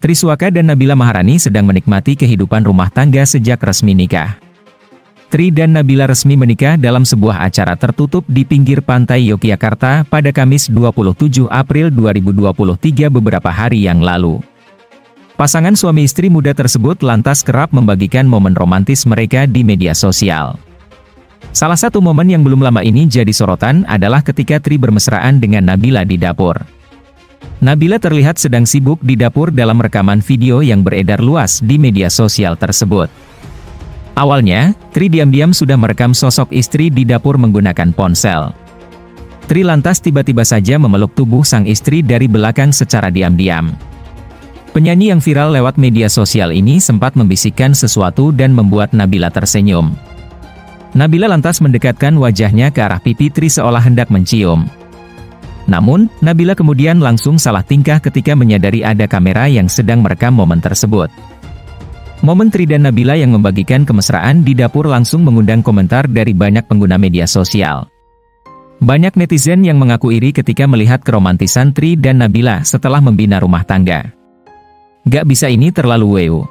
Triswaka dan Nabila Maharani sedang menikmati kehidupan rumah tangga sejak resmi nikah. Tri dan Nabila resmi menikah dalam sebuah acara tertutup di pinggir pantai Yogyakarta pada Kamis 27 April 2023 beberapa hari yang lalu. Pasangan suami istri muda tersebut lantas kerap membagikan momen romantis mereka di media sosial. Salah satu momen yang belum lama ini jadi sorotan adalah ketika Tri bermesraan dengan Nabila di dapur. Nabila terlihat sedang sibuk di dapur dalam rekaman video yang beredar luas di media sosial tersebut. Awalnya, Tri diam-diam sudah merekam sosok istri di dapur menggunakan ponsel. Tri lantas tiba-tiba saja memeluk tubuh sang istri dari belakang secara diam-diam. Penyanyi yang viral lewat media sosial ini sempat membisikkan sesuatu dan membuat Nabila tersenyum. Nabila lantas mendekatkan wajahnya ke arah pipi Tri seolah hendak mencium. Namun, Nabila kemudian langsung salah tingkah ketika menyadari ada kamera yang sedang merekam momen tersebut. Momen Tri dan Nabila yang membagikan kemesraan di dapur langsung mengundang komentar dari banyak pengguna media sosial. Banyak netizen yang mengaku iri ketika melihat keromantisan Tri dan Nabila setelah membina rumah tangga. Gak bisa ini terlalu weu.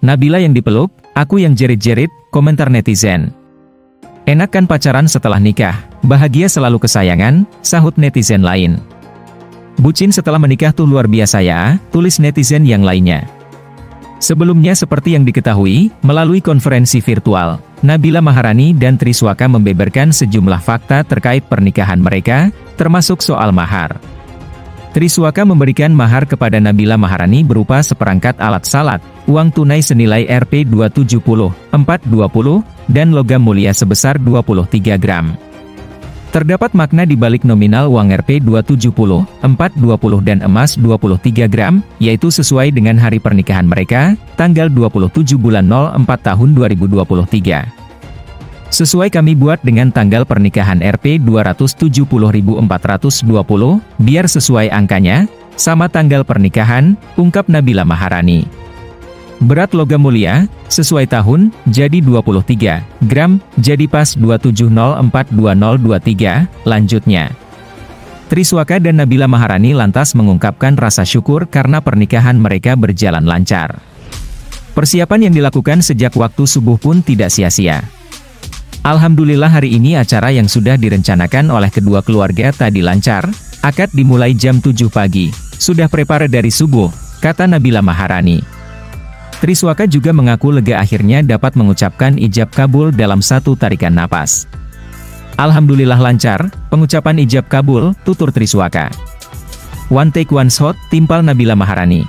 Nabila yang dipeluk, aku yang jerit-jerit, komentar netizen. Enak kan pacaran setelah nikah, bahagia selalu kesayangan, sahut netizen lain. Bucin setelah menikah tuh luar biasa ya, tulis netizen yang lainnya. Sebelumnya seperti yang diketahui, melalui konferensi virtual, Nabila Maharani dan Triswaka membeberkan sejumlah fakta terkait pernikahan mereka, termasuk soal mahar. Triswaka memberikan mahar kepada Nabila Maharani berupa seperangkat alat salat, uang tunai senilai Rp 270, 420, dan logam mulia sebesar 23 gram. Terdapat makna di balik nominal uang Rp 270, 420 dan emas 23 gram, yaitu sesuai dengan hari pernikahan mereka, tanggal 27 bulan 04 tahun 2023. Sesuai kami buat dengan tanggal pernikahan RP 270.420, biar sesuai angkanya, sama tanggal pernikahan, ungkap Nabila Maharani. Berat logam mulia, sesuai tahun, jadi 23 gram, jadi pas 270422023, lanjutnya. Triswaka dan Nabila Maharani lantas mengungkapkan rasa syukur karena pernikahan mereka berjalan lancar. Persiapan yang dilakukan sejak waktu subuh pun tidak sia-sia. Alhamdulillah hari ini acara yang sudah direncanakan oleh kedua keluarga tadi lancar, akad dimulai jam 7 pagi, sudah prepare dari subuh, kata Nabila Maharani. Triswaka juga mengaku lega akhirnya dapat mengucapkan ijab kabul dalam satu tarikan napas. Alhamdulillah lancar, pengucapan ijab kabul, tutur Triswaka. One take one shot, timpal Nabila Maharani.